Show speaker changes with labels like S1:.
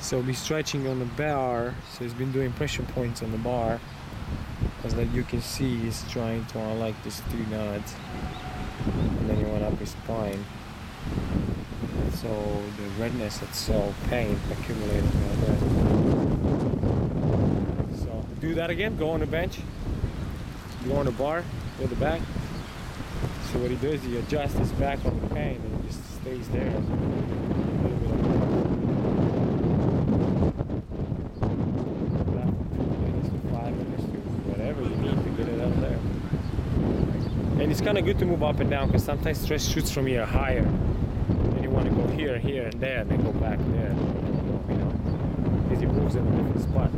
S1: So be stretching on the bar. So he's been doing pressure points on the bar. As that you can see, he's trying to unlock these three nuts, and then he went up his spine. So the redness itself, pain accumulated right there. So do that again. Go on the bench. Go on the bar. with the back. So what he does, he adjusts his back on the pain and just stays there. A little bit of left two minutes to five minutes to whatever you need to get it up there. And it's kind of good to move up and down because sometimes stress shoots from here higher. And you want to go here, here, and there, and then go back there. You know, because it moves in a different spot.